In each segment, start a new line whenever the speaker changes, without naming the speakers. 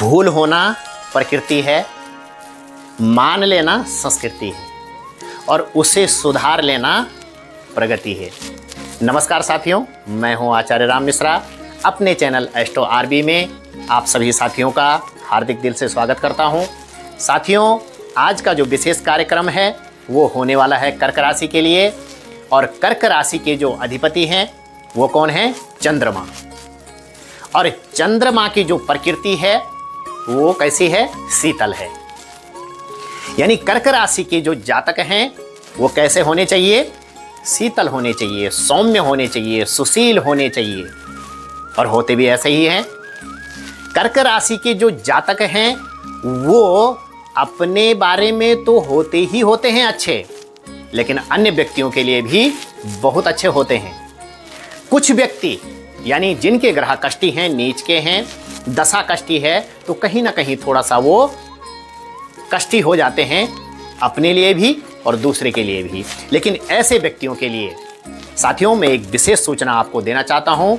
भूल होना प्रकृति है, मान लेना संस्कृति है, और उसे सुधार लेना प्रगति है। नमस्कार साथियों, मैं हूँ आचार्य राम मिश्रा। अपने चैनल एस्टो आरबी में आप सभी साथियों का हार्दिक दिल से स्वागत करता हूँ। साथियों, आज का जो विशेष कार्यक्रम है, वो होने वाला है कर्क राशि के लिए, और कर्क राशि के जो अधिपति हैं, वो कौन है? चंद्रमा। और चंद्रमा की जो प्रकृति है वो कैसी है? शीतल है। यानी कर्क राशि के जो जातक हैं, वो कैसे होने चाहिए? शीतल होने चाहिए, सौम्य होने चाहिए, सुशील होने चाहिए। और होते भी ऐसे ही हैं। कर्क राशि के जो जातक हैं, वो अपने बारे में तो होते ही होते हैं अच्छे, लेकिन अन्य व्यक्तियों के लिए भी बहुत अच्छे होते हैं। कुछ व्यक्ति यानी जिनके ग्रह कष्टी हैं, नीच के हैं, दशा कष्टी है तो कहीं ना कहीं थोड़ा सा वो कष्टी हो जाते हैं अपने लिए भी और दूसरे के लिए भी। लेकिन ऐसे व्यक्तियों के लिए, साथियों, मैं एक विशेष सूचना आपको देना चाहता हूँ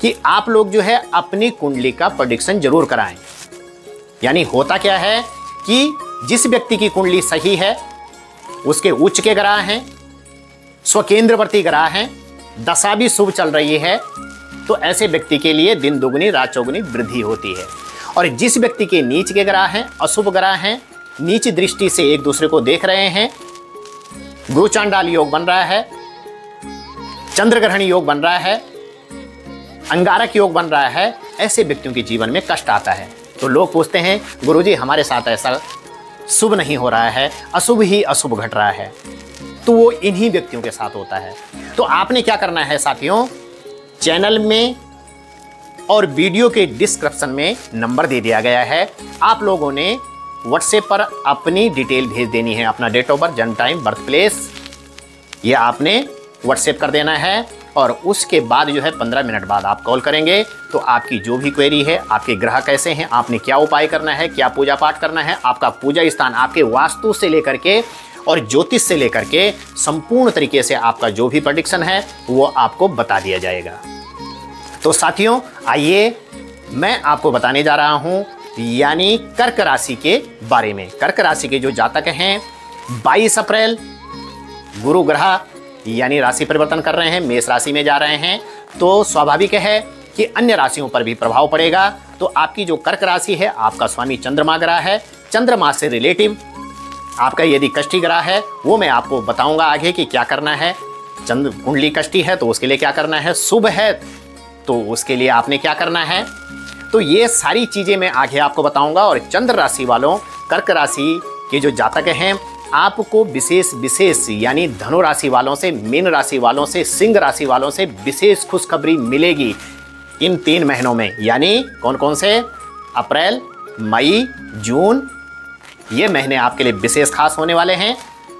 कि आप लोग जो है अपनी कुंडली का प्रोडिक्शन ज़रूर कराएँ। यानी होता क्या है कि जिस व्यक्ति की कुंडली सही है, उसके उच्च के ग्रह हैं, स्वकेंद्रवर्ती ग्रह हैं, दशा भी शुभ चल रही है तो ऐसे व्यक्ति के लिए दिन दोगुनी, रात चौगुनी वृद्धि होती है। और जिस व्यक्ति के नीच के ग्रह हैं, अशुभ ग्रह हैं, नीच दृष्टि से एक दूसरे को देख रहे हैं गुरु चांडाल योग बन रहा है चंद्र ग्रहण योग बन रहा है, अंगारक योग बन रहा है, ऐसे व्यक्तियों के जीवन में कष्ट आता है। तो लोग पूछते हैं, गुरुजी, हमारे साथ ऐसा शुभ नहीं हो रहा है, अशुभ ही अशुभ घट रहा है। तो वो इन्हीं व्यक्तियों के साथ होता है। तो आपने क्या करना है साथियों? चैनल में और वीडियो के डिस्क्रिप्शन में नंबर दे दिया गया है। आप लोगों ने व्हाट्सएप पर अपनी डिटेल भेज देनी है, अपना डेट ऑफ़ बर्थ जन्म टाइम बर्थ प्लेस ये आपने व्हाट्सएप कर देना है और उसके बाद जो है पंद्रह मिनट बाद आप कॉल करेंगे। तो आपकी जो भी क्वेरी है, आपके ग्रह कैसे हैं, आपने क्या उपाय करना है, क्या पूजा पाठ करना है, आपका पूजा स्थान आपके वास्तु से लेकर के और ज्योतिष से लेकर के संपूर्ण तरीके से आपका जो भी प्रडिक्शन है, वो आपको बता दिया जाएगा। तो साथियों, आइए मैं आपको बताने जा रहा हूँ, यानी कर्क राशि के बारे में। कर्क राशि के जो जातक हैं 22 अप्रैल, गुरु ग्रह, यानी राशि परिवर्तन कर रहे हैं, मेष राशि में जा रहे हैं तो स्वाभाविक है कि अन्य राशियों पर भी प्रभाव पड़ेगा। तो आपकी जो कर्क राशि है, आपका स्वामी चंद्रमा ग्रह है, चंद्रमा से रिलेटिव, आपका यदि कष्टी ग्रह है, वो मैं आपको बताऊँगा आगे कि क्या करना है। चंद्र कुंडली कष्टी है तो उसके लिए क्या करना है? शुभ है तो उसके लिए आपने क्या करना है? तो ये सारी चीज़ें मैं आगे आपको बताऊँगा और चंद्र राशि वालों, कर्क राशि के जो जातक हैं, आपको विशेष विशेष यानी धनु राशि वालों से, मीन राशि वालों से, सिंह राशि वालों से विशेष खुशखबरी मिलेगी। इन तीन महीनों में, यानी कौन कौन से? अप्रैल, मई, जून, ये महीने आपके लिए विशेष खास होने वाले हैं।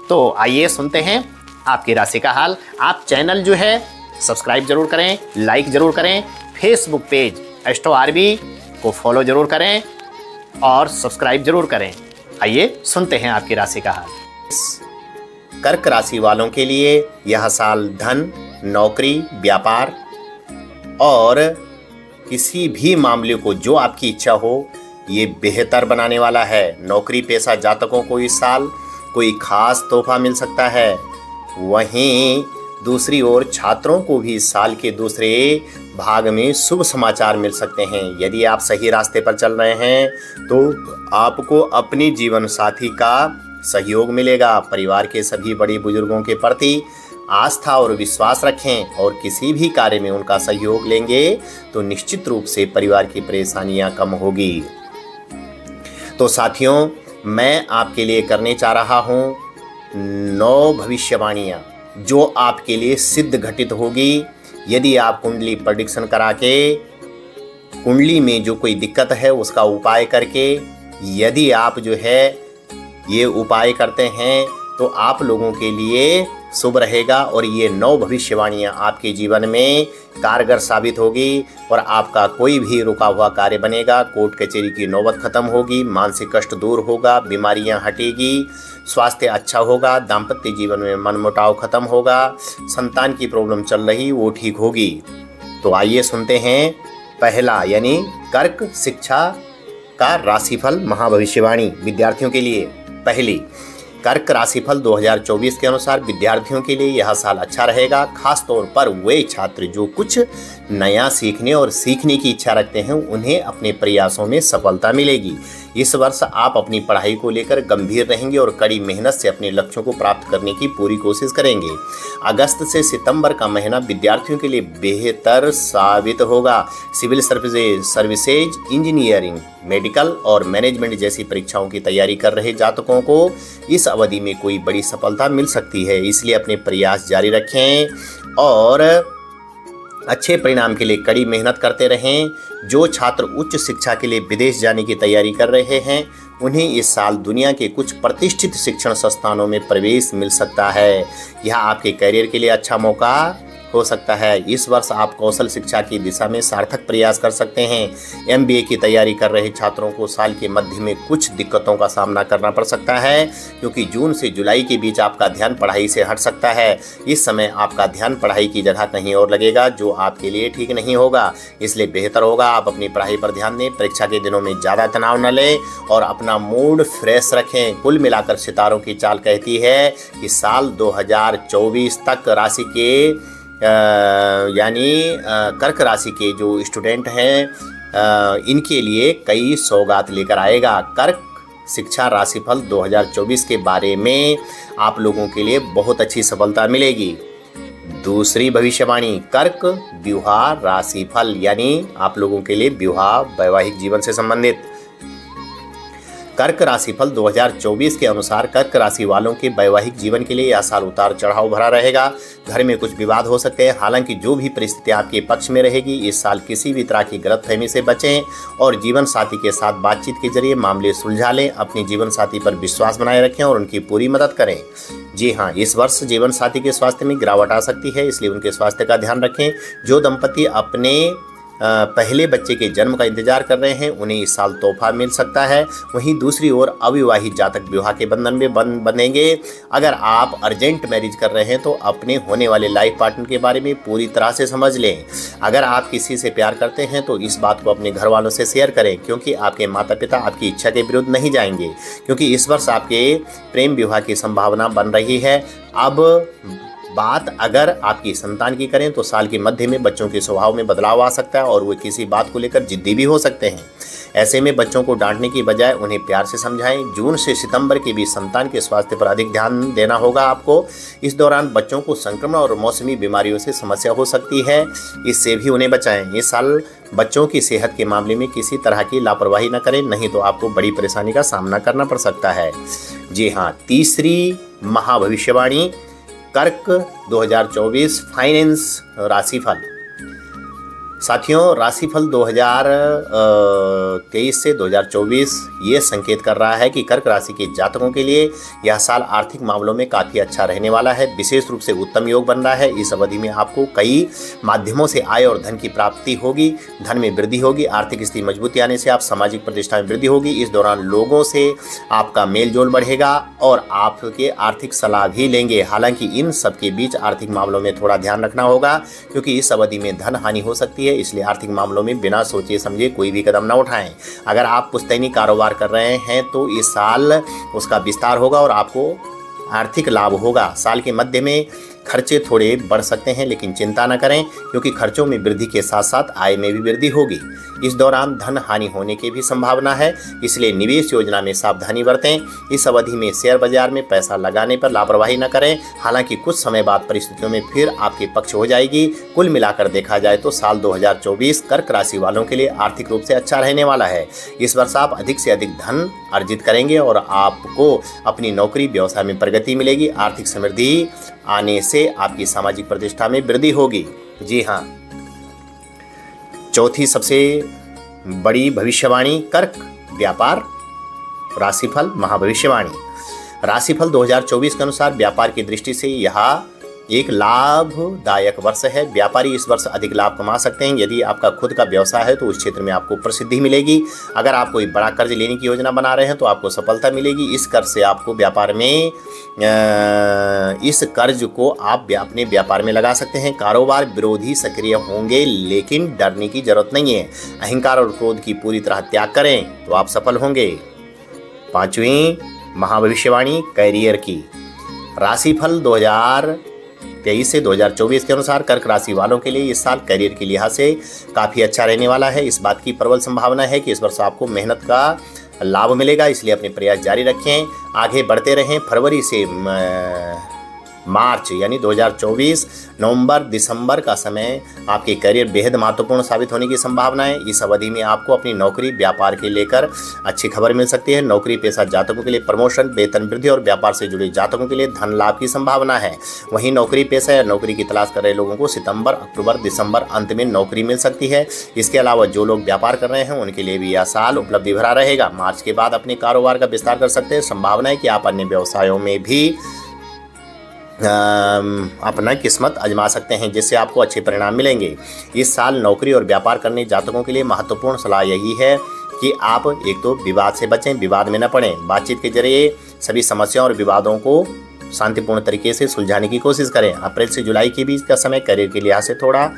तो आइए सुनते हैं आपकी राशि का हाल। आप चैनल जो है सब्सक्राइब ज़रूर करें, लाइक ज़रूर करें, Facebook page Astro R B को फॉलो ज़रूर करें और सब्सक्राइब ज़रूर करें। आइए सुनते हैं आपकी राशि का हाल। कर्क राशि वालों के लिए यह साल धन, नौकरी, व्यापार और किसी भी मामले को जो आपकी इच्छा हो, ये बेहतर बनाने वाला है। नौकरी, पेशा, जातकों को इस साल कोई खास तोहफा मिल सकता है। वहीं दूसरी ओर छात्रों को भी इस साल के दूसरे भाग में शुभ समाचार मिल सकते हैं। यदि आप सही रास्ते पर चल रहे हैं तो आपको अपने जीवन साथी का सहयोग मिलेगा। परिवार के सभी बड़े बुज़ुर्गों के प्रति आस्था और विश्वास रखें और किसी भी कार्य में उनका सहयोग लेंगे तो निश्चित रूप से परिवार की परेशानियाँ कम होगी। तो साथियों, मैं आपके लिए करने चाह रहा हूँ नौ भविष्यवाणियाँ। जो आपके लिए सिद्ध घटित होगी। यदि आप कुंडली प्रडिक्शन करा के कुंडली में जो कोई दिक्कत है, उसका उपाय करके, यदि आप जो है, ये उपाय करते हैं तो आप लोगों के लिए शुभ रहेगा और ये नौ भविष्यवाणियाँ आपके जीवन में कारगर साबित होगी और आपका कोई भी रुका हुआ कार्य बनेगा। कोर्ट कचहरी की नौबत खत्म होगी, मानसिक कष्ट दूर होगा, बीमारियाँ हटेगी, स्वास्थ्य अच्छा होगा, दाम्पत्य जीवन में मनमुटाव खत्म होगा, संतान की प्रॉब्लम चल रही, वो ठीक होगी। तो आइए सुनते हैं पहला यानी कर्क शिक्षा का राशिफल महाभविष्यवाणी। विद्यार्थियों के लिए पहली कर्क राशिफल 2024 के अनुसार विद्यार्थियों के लिए यह साल अच्छा रहेगा। खासतौर पर वे छात्र जो कुछ नया सीखने और सीखने की इच्छा रखते हैं, उन्हें अपने प्रयासों में सफलता मिलेगी। इस वर्ष आप अपनी पढ़ाई को लेकर गंभीर रहेंगे और कड़ी मेहनत से अपने लक्ष्यों को प्राप्त करने की पूरी कोशिश करेंगे। अगस्त से सितंबर का महीना विद्यार्थियों के लिए बेहतर साबित होगा। Civil services services, engineering, medical और मैनेजमेंट जैसी परीक्षाओं की तैयारी कर रहे जातकों को इस अवधि में कोई बड़ी सफलता मिल सकती है। इसलिए अपने प्रयास जारी रखें और अच्छे परिणाम के लिए कड़ी मेहनत करते रहें। जो छात्र उच्च शिक्षा के लिए विदेश जाने की तैयारी कर रहे हैं, उन्हें इस साल दुनिया के कुछ प्रतिष्ठित शिक्षण संस्थानों में प्रवेश मिल सकता है। यह आपके करियर के लिए अच्छा मौका। हो सकता है। इस वर्ष आप कौशल शिक्षा की दिशा में सार्थक प्रयास कर सकते हैं। एमबीए की तैयारी कर रहे छात्रों को साल के मध्य में कुछ दिक्कतों का सामना करना पड़ सकता है, क्योंकि जून से जुलाई के बीच आपका ध्यान पढ़ाई से हट सकता है। इस समय आपका ध्यान पढ़ाई की जगह कहीं और लगेगा, जो आपके लिए ठीक नहीं होगा। इसलिए बेहतर होगा आप अपनी पढ़ाई पर ध्यान दें, परीक्षा के दिनों में ज़्यादा तनाव न लें और अपना मूड फ्रेश रखें। कुल मिलाकर सितारों की चाल कहती है कि साल 2024 तक राशि के यानी कर्क राशि के जो स्टूडेंट हैं इनके लिए कई सौगात लेकर आएगा। कर्क शिक्षा राशिफल 2024 के बारे में आप लोगों के लिए बहुत अच्छी सफलता मिलेगी। दूसरी भविष्यवाणी, कर्क विवाह राशिफल, यानी आप लोगों के लिए विवाह वैवाहिक जीवन से संबंधित। कर्क राशि राशिफल 2024 के अनुसार कर्क राशि वालों के वैवाहिक जीवन के लिए यह साल उतार चढ़ाव भरा रहेगा। घर में कुछ विवाद हो सकते हैं। हालाँकि जो भी परिस्थिति आपके पक्ष में रहेगी, इस साल किसी भी तरह की गलतफहमी से बचें और जीवन साथी के साथ बातचीत के ज़रिए मामले सुलझा लें। अपने जीवन साथी पर विश्वास बनाए रखें और उनकी पूरी मदद करें। जी हाँ इस वर्ष जीवन साथी के स्वास्थ्य में गिरावट आ सकती है, इसलिए उनके स्वास्थ्य का ध्यान रखें। जो दंपति अपने पहले बच्चे के जन्म का इंतज़ार कर रहे हैं, उन्हें इस साल तोहफा मिल सकता है। वहीं दूसरी ओर अविवाहित जातक विवाह के बंधन में बन, बनेंगे। अगर आप अर्जेंट मैरिज कर रहे हैं तो अपने होने वाले लाइफ पार्टनर के बारे में पूरी तरह से समझ लें। अगर आप किसी से प्यार करते हैं तो इस बात को अपने घर वालों से शेयर करें, क्योंकि आपके माता पिता आपकी इच्छा के विरुद्ध नहीं जाएँगे, क्योंकि इस वर्ष आपके प्रेम विवाह की संभावना बन रही है। अब बात अगर आपकी संतान की करें तो साल के मध्य में बच्चों के स्वभाव में बदलाव आ सकता है और वे किसी बात को लेकर जिद्दी भी हो सकते हैं। ऐसे में बच्चों को डांटने की बजाय उन्हें प्यार से समझाएँ। जून से सितंबर के बीच संतान के स्वास्थ्य पर अधिक ध्यान देना होगा आपको। इस दौरान बच्चों को संक्रमण और मौसमी बीमारियों से समस्या हो सकती है। इससे भी उन्हें बचाएँ। इस साल बच्चों की सेहत के मामले में किसी तरह की लापरवाही न करें, नहीं तो आपको बड़ी परेशानी का सामना करना पड़ सकता है। जी हाँ तीसरी महाभविष्यवाणी कर्क 2024 फाइनेंस राशिफल। साथियों, राशिफल 2023 से 2024 ये संकेत कर रहा है कि कर्क राशि के जातकों के लिए यह साल आर्थिक मामलों में काफ़ी अच्छा रहने वाला है। विशेष रूप से उत्तम योग बन रहा है। इस अवधि में आपको कई माध्यमों से आय और धन की प्राप्ति होगी, धन में वृद्धि होगी, आर्थिक स्थिति मजबूती आने से आप सामाजिक प्रतिष्ठा में वृद्धि होगी। इस दौरान लोगों से आपका मेल जोल बढ़ेगा और आपके आर्थिक सलाह भी लेंगे। हालाँकि इन सबके बीच आर्थिक मामलों में थोड़ा ध्यान रखना होगा, क्योंकि इस अवधि में धन हानि हो सकती है। है इसलिए आर्थिक मामलों में बिना सोचे समझे कोई भी कदम न उठाएँ। अगर आप पुस्तैनी कारोबार कर रहे हैं तो इस साल उसका विस्तार होगा और आपको आर्थिक लाभ होगा। साल के मध्य में खर्चे थोड़े बढ़ सकते हैं, लेकिन चिंता न करें, क्योंकि खर्चों में वृद्धि के साथ साथ आय में भी वृद्धि होगी। इस दौरान धन हानि होने की भी संभावना है, इसलिए निवेश योजना में सावधानी बरतें। इस अवधि में शेयर बाज़ार में पैसा लगाने पर लापरवाही न करें। हालाँकि कुछ समय बाद परिस्थितियों में फिर आपके पक्ष हो जाएगी। कुल मिलाकर देखा जाए तो साल 2024 कर्क राशि वालों के लिए आर्थिक रूप से अच्छा रहने वाला है। इस वर्ष आप अधिक से अधिक धन अर्जित करेंगे और आपको अपनी नौकरी, व्यवसाय में प्रगति मिलेगी, आर्थिक समृद्धि आने से आपकी सामाजिक प्रतिष्ठा में वृद्धि होगी। जी हाँ। चौथी सबसे बड़ी भविष्यवाणी, कर्क, व्यापार, राशिफल, महाभविष्यवाणी। राशिफल 2024 के अनुसार व्यापार की दृष्टि से यह एक लाभदायक वर्ष है। व्यापारी इस वर्ष अधिक लाभ कमा सकते हैं। यदि आपका खुद का व्यवसाय है तो उस क्षेत्र में आपको प्रसिद्धि मिलेगी। अगर आप कोई बड़ा कर्ज लेने की योजना बना रहे हैं तो आपको सफलता मिलेगी। इस कर्ज से आपको व्यापार में इस कर्ज को आप अपने व्यापार में लगा सकते हैं। कारोबार विरोधी सक्रिय होंगे, लेकिन डरने की ज़रूरत नहीं है। अहंकार और क्रोध की पूरी तरह त्याग करें तो आप सफल होंगे। पांचवी, महाभविष्यवाणी, कैरियर की। राशिफल 2023 से 2024 के अनुसार कर्क राशि वालों के लिए इस साल करियर के लिहाज से काफ़ी अच्छा रहने वाला है। इस बात की प्रबल संभावना है कि इस वर्ष आपको मेहनत का लाभ मिलेगा, इसलिए अपने प्रयास जारी रखें। आगे बढ़ते रहें, फरवरी से मार्च, यानी 2024 नवंबर, दिसंबर का समय आपके करियर बेहद महत्वपूर्ण साबित होने की संभावना है। इस अवधि में आपको अपनी नौकरी, व्यापार के लेकर अच्छी खबर मिल सकती है। नौकरी पेशा जातकों के लिए प्रमोशन, वेतन वृद्धि और व्यापार से जुड़े जातकों के लिए धन लाभ की संभावना है। वहीं नौकरी पेशा या नौकरी की तलाश कर रहे लोगों को सितंबर, अक्टूबर, दिसंबर अंत में नौकरी मिल सकती है। इसके अलावा जो लोग व्यापार कर रहे हैं, उनके लिए भी यह साल उपलब्धि भरा रहेगा। मार्च के बाद अपने कारोबार का विस्तार कर सकते हैं। संभावना है कि आप अन्य व्यवसायों में भी अपना किस्मत आजमा सकते हैं, जिससे आपको अच्छे परिणाम मिलेंगे। इस साल नौकरी और व्यापार करने जातकों के लिए महत्वपूर्ण सलाह यही है कि आप एक तो विवाद से बचें, विवाद में न पड़ें। बातचीत के ज़रिए सभी समस्याओं और विवादों को शांतिपूर्ण तरीके से सुलझाने की कोशिश करें। अप्रैल से जुलाई के बीच का समय करियर के लिहाज से थोड़ा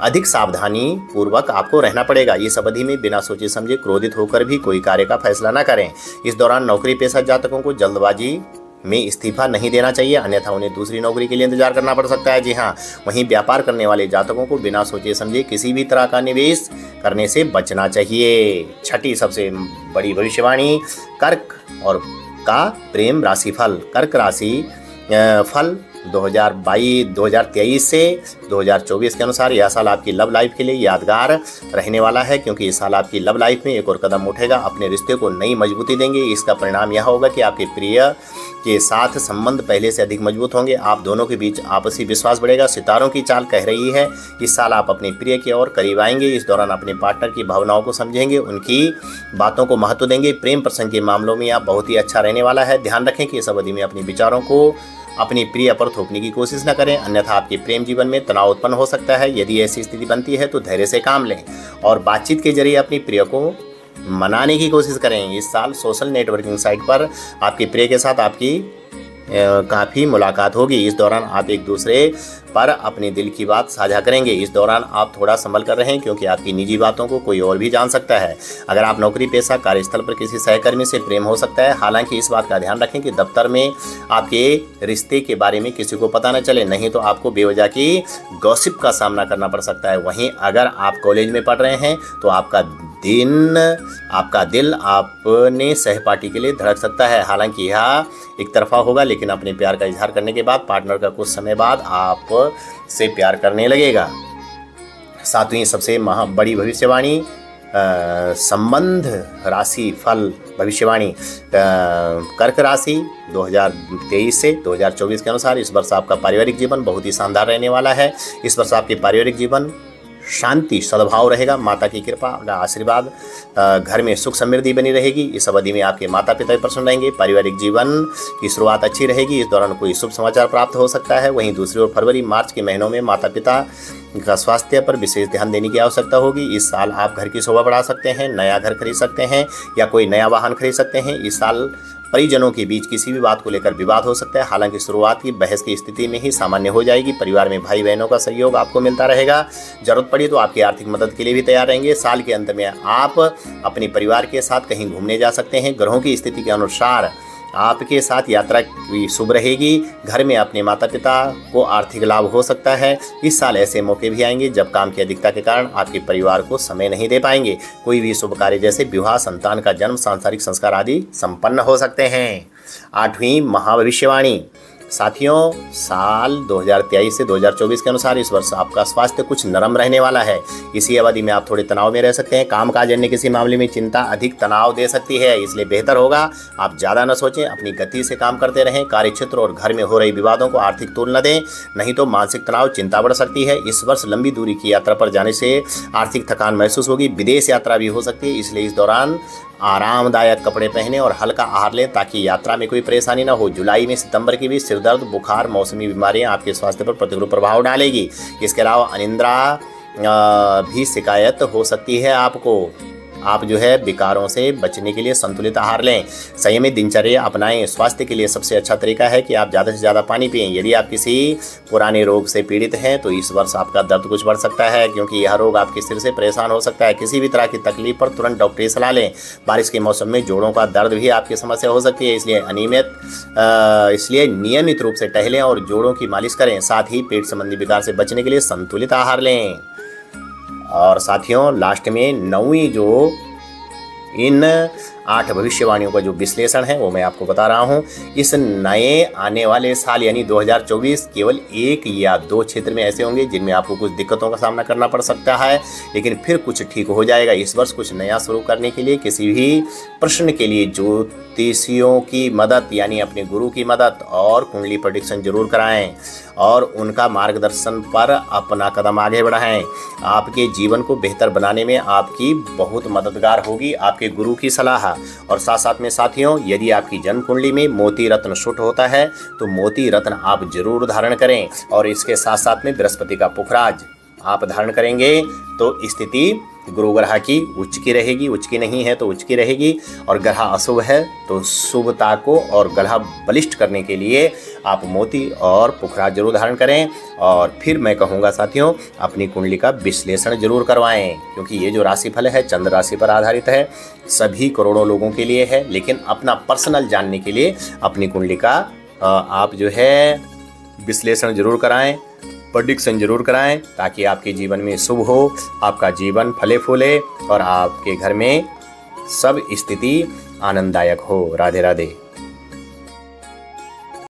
अधिक सावधानी पूर्वक आपको रहना पड़ेगा। इस अवधि में बिना सोचे समझे क्रोधित होकर भी कोई कार्य का फैसला न करें। इस दौरान नौकरी पेशा जातकों को जल्दबाजी में इस्तीफा नहीं देना चाहिए, अन्यथा उन्हें दूसरी नौकरी के लिए इंतज़ार करना पड़ सकता है। जी हाँ वहीं व्यापार करने वाले जातकों को बिना सोचे समझे किसी भी तरह का निवेश करने से बचना चाहिए। छठी सबसे बड़ी भविष्यवाणी, कर्क और का प्रेम राशि फल कर्क राशि फल 2022 2023 से 2024 के अनुसार यह साल आपकी लव लाइफ के लिए यादगार रहने वाला है, क्योंकि इस साल आपकी लव लाइफ में एक और कदम उठेगा। अपने रिश्ते को नई मजबूती देंगे। इसका परिणाम यह होगा कि आपके प्रिय के साथ संबंध पहले से अधिक मज़बूत होंगे। आप दोनों के बीच आपसी विश्वास बढ़ेगा। सितारों की चाल कह रही है, इस साल आप अपने प्रिय की ओर करीब आएँगे। इस दौरान अपने पार्टनर की भावनाओं को समझेंगे। उनकी बातों को महत्व देंगे। प्रेम प्रसंग के मामलों में आप बहुत ही अच्छा रहने वाला है। ध्यान रखें कि इस अवधि में अपने विचारों को अपनी प्रिय पर थोपने की कोशिश न करें। अन्यथा आपके प्रेम जीवन में तनाव उत्पन्न हो सकता है। यदि ऐसी स्थिति बनती है तो धैर्य से काम लें और बातचीत के ज़रिए अपनी प्रिय को मनाने की कोशिश करें इस साल सोशल नेटवर्किंग साइट पर आपके प्रिय के साथ आपकी काफ़ी मुलाकात होगी। इस दौरान आप एक दूसरे पर अपने दिल की बात साझा करेंगे। इस दौरान आप थोड़ा संभल कर रहें, क्योंकि आपकी निजी बातों को कोई और भी जान सकता है। अगर आप नौकरी, पेशा, कार्यस्थल पर किसी सहकर्मी से प्रेम हो सकता है, हालाँकि इस बात का ध्यान रखें कि दफ्तर में आपके रिश्ते के बारे में किसी को पता न चले, नहीं तो आपको बेवजह की गॉसिप का सामना करना पड़ सकता है। वहीं अगर आप कॉलेज में पढ़ रहे हैं तो आपका दिन आपका दिल आपने सहपाठी के लिए धड़क सकता है। हालाँकि यह एक तरफा होगा, लेकिन अपने प्यार का इजहार करने के बाद, पार्टनर का कुछ समय बाद आप से प्यार करने लगेगा। सातवीं सबसे महा बड़ी भविष्यवाणी संबंध राशि फल भविष्यवाणी कर्क राशि 2023 से 2024 के अनुसार इस वर्ष आपका पारिवारिक जीवन बहुत ही शानदार रहने वाला है। इस वर्ष आपके पारिवारिक जीवन शांति, सद्भाव रहेगा, माता की कृपा का आशीर्वाद घर में सुख समृद्धि बनी रहेगी। इस अवधि में आपके माता पिता भी प्रसन्न रहेंगे। पारिवारिक जीवन की शुरुआत अच्छी रहेगी। इस दौरान कोई शुभ समाचार प्राप्त हो सकता है। वहीं दूसरी ओर फरवरी, मार्च के महीनों में माता पिता का स्वास्थ्य पर विशेष ध्यान देने की आवश्यकता होगी। इस साल आप घर की शोभा बढ़ा सकते हैं, नया घर खरीद सकते हैं या कोई नया वाहन खरीद सकते हैं। इस साल परिजनों के बीच किसी भी बात को लेकर विवाद हो सकता है। हालाँकि शुरुआत की बहस की स्थिति में ही सामान्य हो जाएगी। परिवार में भाई बहनों का सहयोग आपको मिलता रहेगा। ज़रूरत पड़ी तो आपकी आर्थिक मदद के लिए भी तैयार रहेंगे। साल के अंत में आप अपने परिवार के साथ कहीं घूमने जा सकते हैं। ग्रहों की स्थिति के अनुसार आपके साथ यात्रा की शुभ रहेगी। घर में अपने माता पिता को आर्थिक लाभ हो सकता है। इस साल ऐसे मौके भी आएँगे जब काम की अधिकता के कारण आपके परिवार को समय नहीं दे पाएँगे। कोई भी शुभ कार्य जैसे विवाह, संतान का जन्म, सांसारिक संस्कार आदि संपन्न हो सकते हैं। आठवीं महाभविष्यवाणी। साथियों, साल 2023 से 2024 के अनुसार इस वर्ष आपका स्वास्थ्य कुछ नरम रहने वाला है। इसी अवधि में आप थोड़े तनाव में रह सकते हैं। काम काज अन्य किसी मामले में चिंता अधिक तनाव दे सकती है, इसलिए बेहतर होगा आप ज़्यादा न सोचें, अपनी गति से काम करते रहें कार्य क्षेत्र और घर में हो रही विवादों को आर्थिक तोल न दें, नहीं तो मानसिक तनाव, चिंता बढ़ सकती है। इस वर्ष लंबी दूरी की यात्रा पर जाने से आर्थिक थकान महसूस होगी, विदेश यात्रा भी हो सकती है, इसलिए इस दौरान आरामदायक कपड़े पहने और हल्का आहार लें ताकि यात्रा में कोई परेशानी ना हो। जुलाई में सितंबर के बीच सिरदर्द, बुखार, मौसमी बीमारियाँ आपके स्वास्थ्य पर प्रतिकूल प्रभाव डालेगी। इसके अलावा अनिंद्रा भी शिकायत हो सकती है आपको। आप जो है विकारों से बचने के लिए संतुलित आहार लें। संयमित दिनचर्या अपनाएँ। स्वास्थ्य के लिए सबसे अच्छा तरीका है कि आप ज़्यादा से ज़्यादा पानी पिए। यदि आप किसी पुराने रोग से पीड़ित हैं तो इस वर्ष आपका दर्द कुछ बढ़ सकता है, क्योंकि यह रोग आपके सिर से परेशान हो सकता है। किसी भी तरह की तकलीफ़ पर तुरंत डॉक्टरी सलाह लें। बारिश के मौसम में जोड़ों का दर्द भी आपकी समस्या हो सकती है, इसलिए अनियमित इसलिए नियमित रूप से टहलें और जोड़ों की मालिश करें। साथ ही पेट संबंधी विकार से बचने के लिए संतुलित आहार लें। और साथियों लास्ट में नौवीं जो इन आठ भविष्यवाणियों का जो विश्लेषण है वो मैं आपको बता रहा हूँ। इस नए आने वाले साल यानी 2024 केवल एक या दो क्षेत्र में ऐसे होंगे जिनमें आपको कुछ दिक्कतों का सामना करना पड़ सकता है। लेकिन फिर कुछ ठीक हो जाएगा इस वर्ष कुछ नया शुरू करने के लिए किसी भी प्रश्न के लिए ज्योतिषियों की मदद यानी अपने गुरु की मदद और कुंडली प्रडिक्शन ज़रूर कराएँ और उनका मार्गदर्शन पर अपना कदम आगे बढ़ाएँ। आपके जीवन को बेहतर बनाने में आपकी बहुत मददगार होगी। आपके गुरु की सलाह और साथ साथ में साथियों, यदि आपकी जन्म कुंडली में मोती रत्न शुट होता है तो मोती रत्न आप ज़रूर धारण करें और इसके साथ साथ में बृहस्पति का पुखराज आप धारण करेंगे तो स्थिति गुरु ग्रह की उच्च की रहेगी, उच्च की नहीं है तो उच्च की रहेगी। और ग्रह अशुभ है तो शुभता को और ग्रह बलिष्ठ करने के लिए आप मोती और पुखरा ज़रूर धारण करें। और फिर मैं कहूँगा साथियों, अपनी कुंडली का विश्लेषण ज़रूर करवाएँ, क्योंकि ये जो राशिफल है, चंद्र राशि पर आधारित है। सभी करोड़ों लोगों के लिए है, लेकिन अपना पर्सनल जानने के लिए अपनी कुंडली का आप जो है विश्लेषण ज़रूर कराएँ। प्रडिक्शन ज़रूर कराएँ, ताकि आपके जीवन में शुभ हो, आपका जीवन फले फूले, और आपके घर में सब स्थिति आनंददायक हो। राधे राधे।